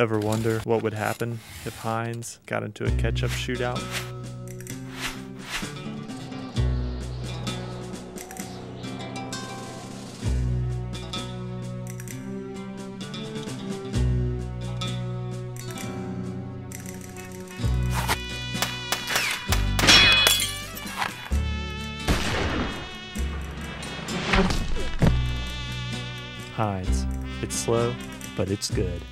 Ever wonder what would happen if Hines got into a ketchup shootout? Hines, It's slow, but it's good.